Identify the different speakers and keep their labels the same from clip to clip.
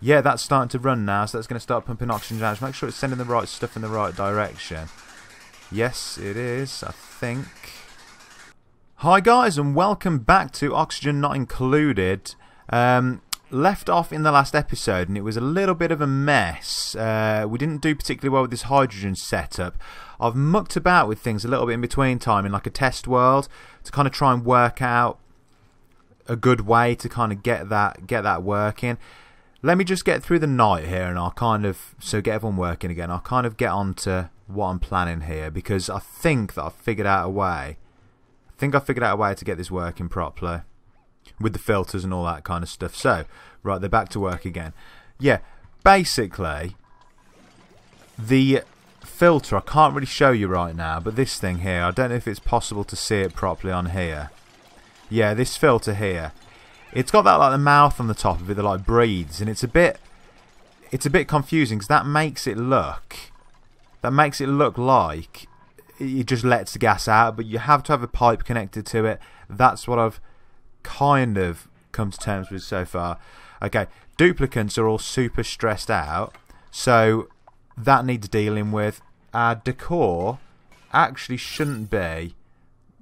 Speaker 1: Yeah, that's starting to run now, so that's going to start pumping oxygen down. Just make sure it's sending the right stuff in the right direction. Yes, it is, I think. Hi guys, and welcome back to Oxygen Not Included. Um, left off in the last episode, and it was a little bit of a mess. Uh, we didn't do particularly well with this hydrogen setup. I've mucked about with things a little bit in between time in like a test world to kind of try and work out a good way to kind of get that get that working let me just get through the night here and I'll kind of, so get everyone working again, I'll kind of get on to what I'm planning here because I think that I've figured out a way. I think I've figured out a way to get this working properly with the filters and all that kind of stuff. So, right, they're back to work again. Yeah, basically, the filter, I can't really show you right now, but this thing here, I don't know if it's possible to see it properly on here. Yeah, this filter here it's got that like the mouth on the top of it that like breathes, and it's a bit, it's a bit confusing because that makes it look, that makes it look like it just lets the gas out, but you have to have a pipe connected to it. That's what I've kind of come to terms with so far. Okay, duplicants are all super stressed out, so that needs dealing with. Our decor actually shouldn't be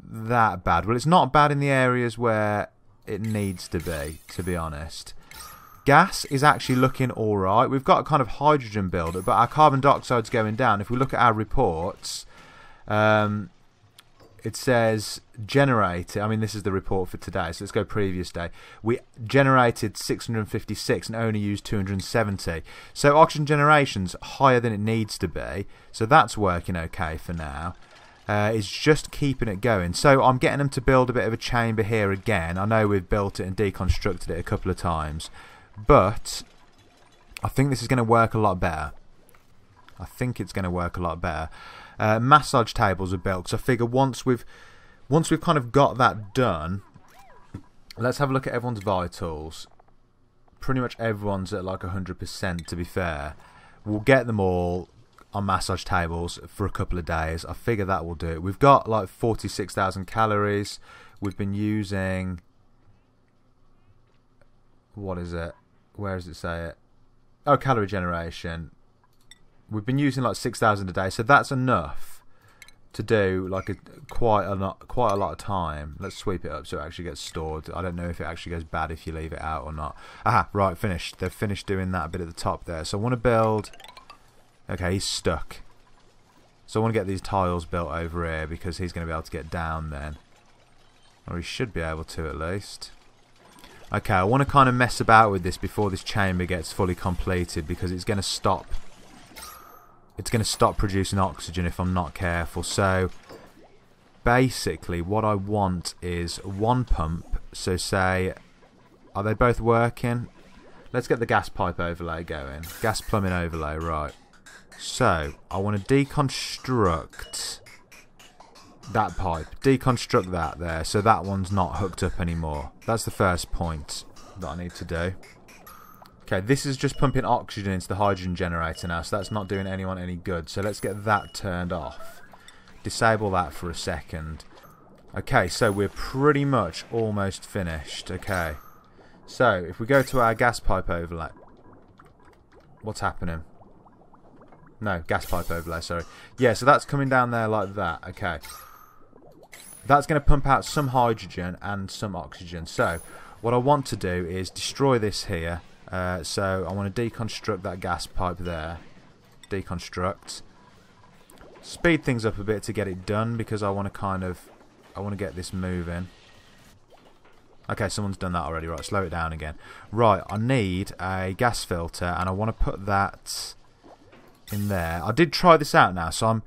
Speaker 1: that bad. Well, it's not bad in the areas where it needs to be, to be honest. Gas is actually looking alright. We've got a kind of hydrogen builder, but our carbon dioxide's going down. If we look at our reports, um, it says generated. I mean, this is the report for today, so let's go previous day. We generated 656 and only used 270. So oxygen generation's higher than it needs to be. So that's working okay for now uh, is just keeping it going. So I'm getting them to build a bit of a chamber here again. I know we've built it and deconstructed it a couple of times, but I think this is going to work a lot better. I think it's going to work a lot better. Uh, massage tables are built, so I figure once we've once we've kind of got that done, let's have a look at everyone's vitals. Pretty much everyone's at like 100% to be fair. We'll get them all on massage tables for a couple of days. I figure that will do. We've got like 46,000 calories. We've been using. What is it? Where does it say it? Oh, calorie generation. We've been using like 6,000 a day, so that's enough to do like a quite a lot, quite a lot of time. Let's sweep it up so it actually gets stored. I don't know if it actually goes bad if you leave it out or not. Aha, right, finished. They've finished doing that a bit at the top there. So I want to build Okay, he's stuck. So I want to get these tiles built over here because he's going to be able to get down then. Or he should be able to at least. Okay, I want to kind of mess about with this before this chamber gets fully completed because it's going to stop. It's going to stop producing oxygen if I'm not careful. So basically what I want is one pump. So say, are they both working? Let's get the gas pipe overlay going. Gas plumbing overlay, right. So, I want to deconstruct that pipe. Deconstruct that there, so that one's not hooked up anymore. That's the first point that I need to do. Okay, this is just pumping oxygen into the hydrogen generator now, so that's not doing anyone any good. So let's get that turned off. Disable that for a second. Okay, so we're pretty much almost finished. Okay. So, if we go to our gas pipe overlay... What's happening? No, gas pipe overlay, sorry. Yeah, so that's coming down there like that. Okay. That's going to pump out some hydrogen and some oxygen. So, what I want to do is destroy this here. Uh, so, I want to deconstruct that gas pipe there. Deconstruct. Speed things up a bit to get it done because I want to kind of... I want to get this moving. Okay, someone's done that already. Right, slow it down again. Right, I need a gas filter and I want to put that in there. I did try this out now, so I'm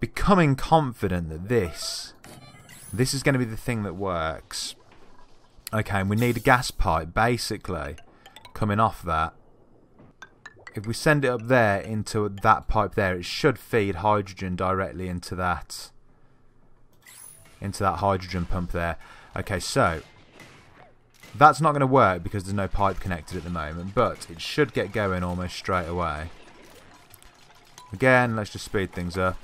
Speaker 1: becoming confident that this this is going to be the thing that works. Okay, and we need a gas pipe, basically, coming off that. If we send it up there into that pipe there, it should feed hydrogen directly into that into that hydrogen pump there. Okay, so that's not going to work because there's no pipe connected at the moment, but it should get going almost straight away. Again, let's just speed things up.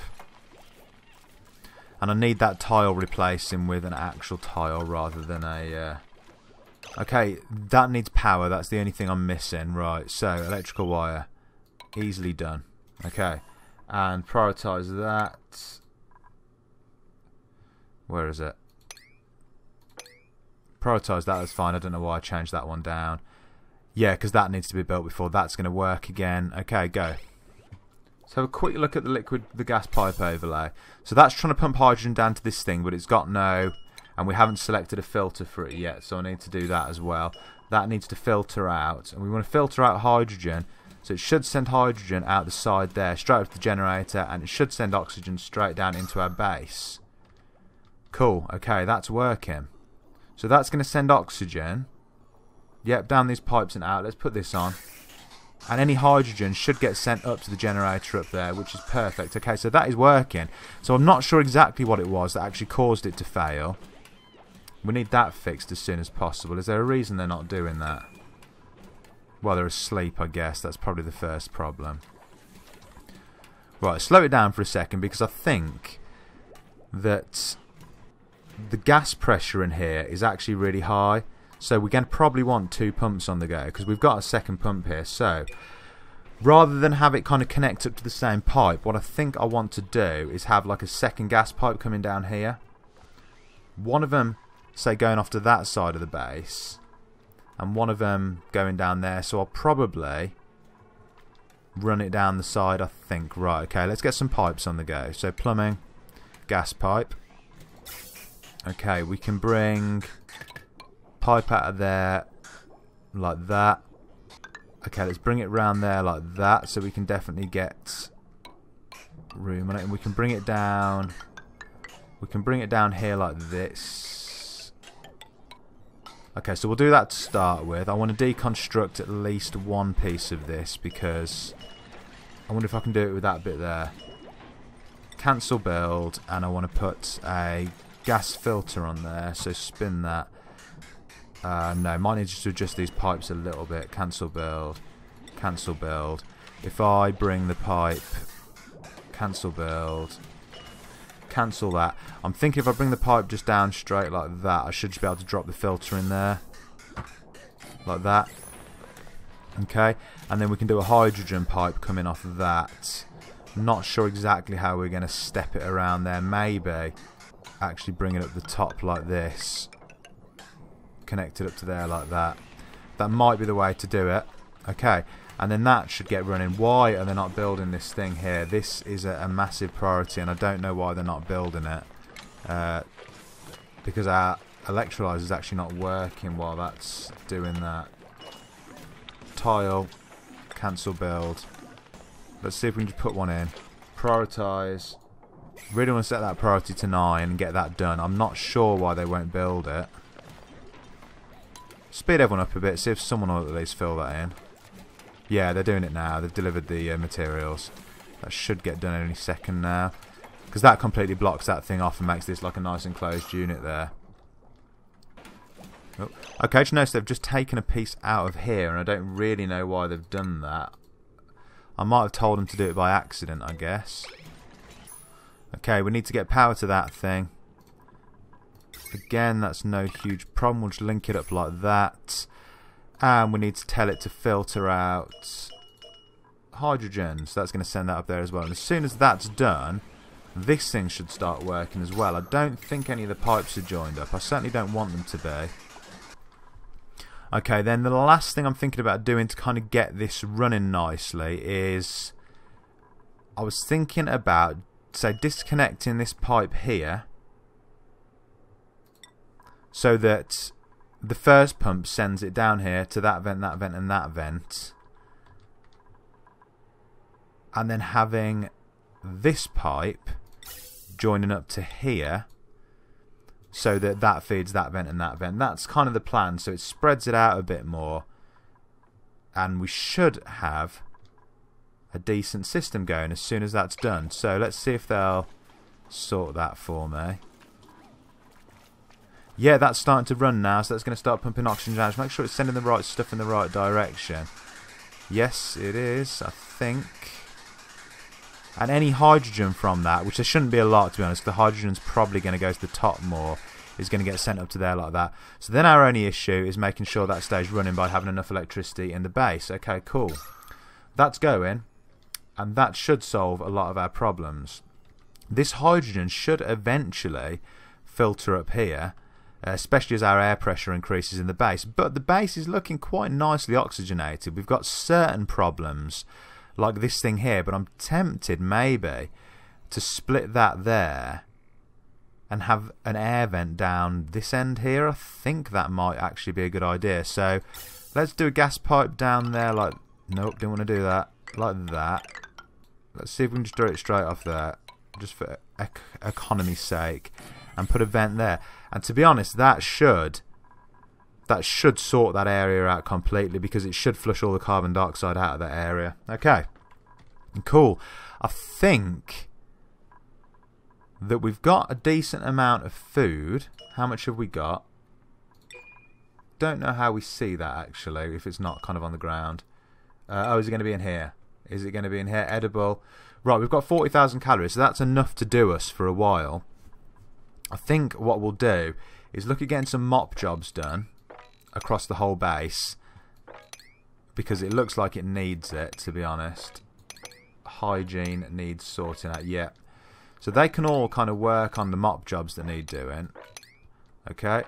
Speaker 1: And I need that tile replacing with an actual tile rather than a uh, Okay, that needs power. That's the only thing I'm missing. Right, so electrical wire. Easily done. Okay. And prioritize that. Where is it? Prioritize that as fine. I don't know why I changed that one down. Yeah, because that needs to be built before that's going to work again. Okay, go. So have a quick look at the liquid, the gas pipe overlay. So that's trying to pump hydrogen down to this thing, but it's got no, and we haven't selected a filter for it yet, so I need to do that as well. That needs to filter out, and we want to filter out hydrogen, so it should send hydrogen out the side there, straight up to the generator, and it should send oxygen straight down into our base. Cool, okay, that's working. So that's going to send oxygen, yep, down these pipes and out. Let's put this on and any hydrogen should get sent up to the generator up there which is perfect. Okay so that is working. So I'm not sure exactly what it was that actually caused it to fail. We need that fixed as soon as possible. Is there a reason they're not doing that? Well they're asleep I guess. That's probably the first problem. Right slow it down for a second because I think that the gas pressure in here is actually really high so we're going to probably want two pumps on the go because we've got a second pump here. So rather than have it kind of connect up to the same pipe, what I think I want to do is have like a second gas pipe coming down here. One of them, say, going off to that side of the base, and one of them going down there. So I'll probably run it down the side, I think. Right, okay, let's get some pipes on the go. So plumbing, gas pipe. Okay, we can bring pipe out of there like that. Okay, let's bring it round there like that so we can definitely get room on it. And we can bring it down. We can bring it down here like this. Okay, so we'll do that to start with. I want to deconstruct at least one piece of this because I wonder if I can do it with that bit there. Cancel build and I want to put a gas filter on there so spin that uh, no, might need to adjust these pipes a little bit. Cancel build. Cancel build. If I bring the pipe... Cancel build. Cancel that. I'm thinking if I bring the pipe just down straight like that, I should just be able to drop the filter in there. Like that. Okay. And then we can do a hydrogen pipe coming off of that. Not sure exactly how we're going to step it around there. Maybe actually bring it up the top like this connected up to there like that. That might be the way to do it. Okay, and then that should get running. Why are they not building this thing here? This is a, a massive priority, and I don't know why they're not building it. Uh, because our electrolyzer is actually not working while that's doing that. Tile, cancel build. Let's see if we can just put one in. Prioritize. Really want to set that priority to 9 and get that done. I'm not sure why they won't build it. Speed everyone up a bit, see if someone will at least fill that in. Yeah, they're doing it now. They've delivered the uh, materials. That should get done any second now. Because that completely blocks that thing off and makes this like a nice enclosed unit there. Oh. Okay, just notice they've just taken a piece out of here and I don't really know why they've done that. I might have told them to do it by accident, I guess. Okay, we need to get power to that thing. Again, that's no huge problem. We'll just link it up like that. And we need to tell it to filter out hydrogen. So that's going to send that up there as well. And as soon as that's done, this thing should start working as well. I don't think any of the pipes are joined up. I certainly don't want them to be. Okay, then the last thing I'm thinking about doing to kind of get this running nicely is... I was thinking about, say, disconnecting this pipe here so that the first pump sends it down here to that vent, that vent, and that vent. And then having this pipe joining up to here so that that feeds that vent and that vent. That's kind of the plan. So it spreads it out a bit more. And we should have a decent system going as soon as that's done. So let's see if they'll sort that for me. Yeah, that's starting to run now, so that's going to start pumping oxygen out. Make sure it's sending the right stuff in the right direction. Yes, it is, I think. And any hydrogen from that, which there shouldn't be a lot to be honest, the hydrogen's probably going to go to the top more. is going to get sent up to there like that. So then our only issue is making sure that stays running by having enough electricity in the base. Okay, cool. That's going, and that should solve a lot of our problems. This hydrogen should eventually filter up here, Uh, especially as our air pressure increases in the base. But the base is looking quite nicely oxygenated. We've got certain problems, like this thing here, but I'm tempted maybe to split that there and have an air vent down this end here. I think that might actually be a good idea. So let's do a gas pipe down there like... Nope, didn't want to do that. Like that. Let's see if we can just do it straight off there. Just for ec economy's sake. And put a vent there. And to be honest, that should... That should sort that area out completely because it should flush all the carbon dioxide out of that area. Okay. Cool. I think that we've got a decent amount of food. How much have we got? Don't know how we see that actually, if it's not kind of on the ground. Uh, oh, is it going to be in here? Is it going to be in here? Edible. Right, we've got 40,000 calories, so that's enough to do us for a while. I think what we'll do is look at getting some mop jobs done across the whole base because it looks like it needs it, to be honest. Hygiene needs sorting out. Yeah, so they can all kind of work on the mop jobs that need doing. Okay.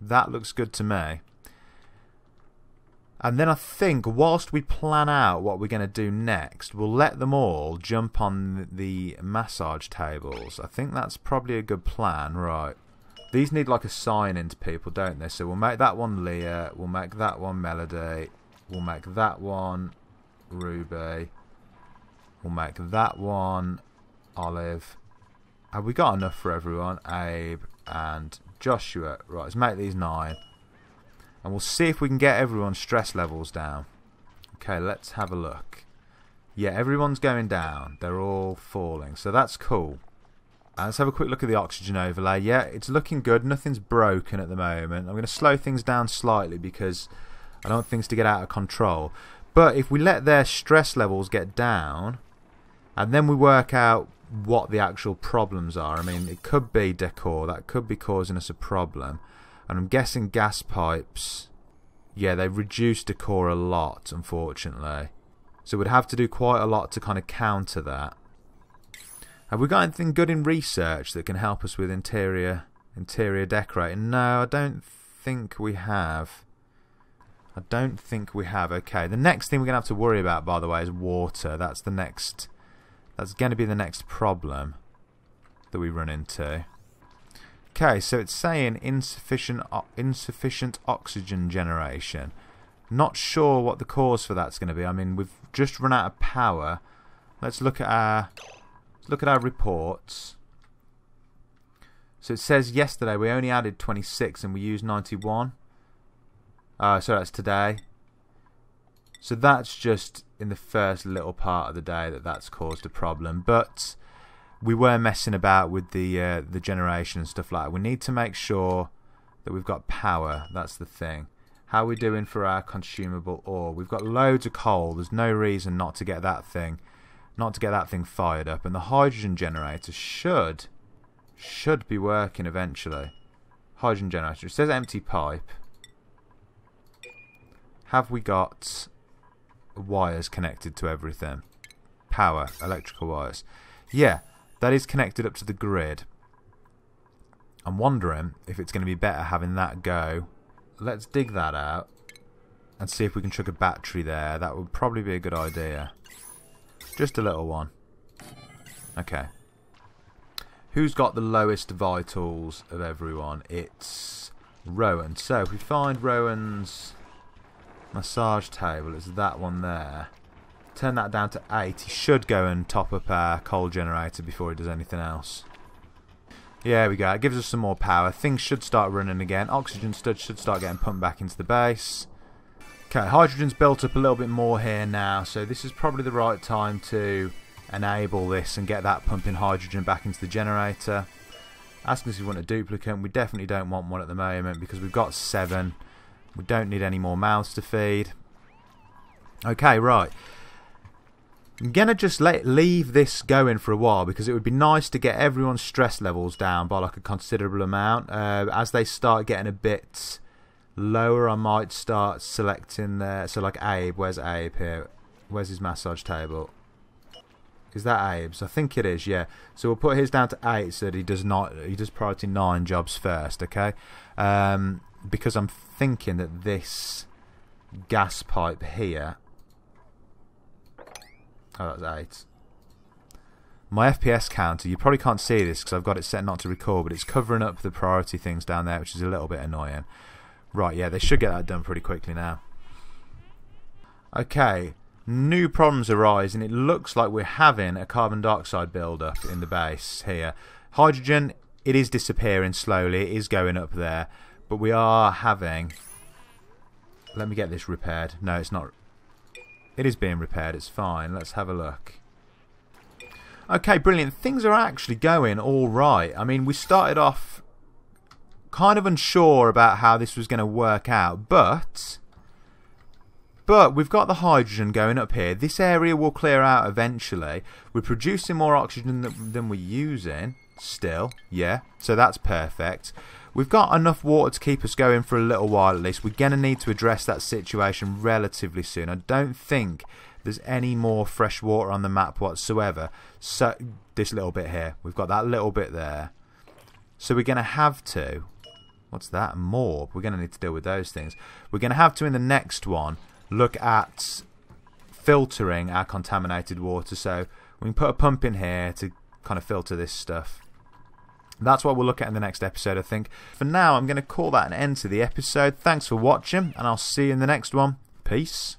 Speaker 1: That looks good to me. And then I think whilst we plan out what we're going to do next, we'll let them all jump on the massage tables. I think that's probably a good plan. Right. These need like a sign into people, don't they? So we'll make that one Leah. We'll make that one Melody. We'll make that one Ruby. We'll make that one Olive. Have we got enough for everyone? Abe and Joshua. Right, let's make these nine. And we'll see if we can get everyone's stress levels down. Okay, let's have a look. Yeah, everyone's going down. They're all falling. So that's cool. Uh, let's have a quick look at the oxygen overlay. Yeah, it's looking good. Nothing's broken at the moment. I'm going to slow things down slightly because I don't want things to get out of control. But if we let their stress levels get down and then we work out what the actual problems are. I mean, it could be decor. That could be causing us a problem. And I'm guessing gas pipes, yeah, they reduce decor a lot, unfortunately. So we'd have to do quite a lot to kind of counter that. Have we got anything good in research that can help us with interior interior decorating? No, I don't think we have. I don't think we have. Okay, the next thing we're going to have to worry about, by the way, is water. That's the next that's going to be the next problem that we run into. Okay, so it's saying insufficient insufficient oxygen generation. Not sure what the cause for that's going to be. I mean, we've just run out of power. Let's look at our look at our reports. So it says yesterday we only added 26 and we used 91. Uh, so that's today. So that's just in the first little part of the day that that's caused a problem. But we were messing about with the uh, the generation and stuff like that. We need to make sure that we've got power. That's the thing. How are we doing for our consumable ore? We've got loads of coal. There's no reason not to get that thing, not to get that thing fired up. And the hydrogen generator should should be working eventually. Hydrogen generator. It says empty pipe. Have we got wires connected to everything. Power, electrical wires. Yeah, that is connected up to the grid. I'm wondering if it's going to be better having that go. Let's dig that out and see if we can chuck a battery there. That would probably be a good idea. Just a little one. Okay. Who's got the lowest vitals of everyone? It's Rowan. So if we find Rowan's Massage table, it's that one there. Turn that down to 8. He should go and top up our coal generator before he does anything else. Yeah, we go. It gives us some more power. Things should start running again. Oxygen should start getting pumped back into the base. Okay, hydrogen's built up a little bit more here now, so this is probably the right time to enable this and get that pumping hydrogen back into the generator. Asking us if we want a duplicant. We definitely don't want one at the moment because we've got seven. We don't need any more mouths to feed. Okay, right. I'm gonna just let leave this going for a while because it would be nice to get everyone's stress levels down by like a considerable amount. Uh, as they start getting a bit lower, I might start selecting there. So like Abe, where's Abe here? Where's his massage table? Is that Abe's? I think it is. Yeah. So we'll put his down to eight so that he does not he does priority nine jobs first. Okay. Um, because I'm thinking that this gas pipe here Oh, that's eight. My FPS counter, you probably can't see this because I've got it set not to record, but it's covering up the priority things down there, which is a little bit annoying. Right, yeah, they should get that done pretty quickly now. Okay, new problems arise, and it looks like we're having a carbon dioxide build-up in the base here. Hydrogen, it is disappearing slowly, it is going up there, but we are having... Let me get this repaired. No, it's not it is being repaired, it's fine. Let's have a look. Okay, brilliant. Things are actually going all right. I mean, we started off kind of unsure about how this was going to work out, but but we've got the hydrogen going up here. This area will clear out eventually. We're producing more oxygen than, than we're using still, yeah. So that's perfect. We've got enough water to keep us going for a little while at least. We're going to need to address that situation relatively soon. I don't think there's any more fresh water on the map whatsoever. So this little bit here, we've got that little bit there. So we're going to have to, what's that? More. We're going to need to deal with those things. We're going to have to in the next one look at filtering our contaminated water. So we can put a pump in here to kind of filter this stuff. That's what we'll look at in the next episode, I think. For now, I'm going to call that an end to the episode. Thanks for watching, and I'll see you in the next one. Peace.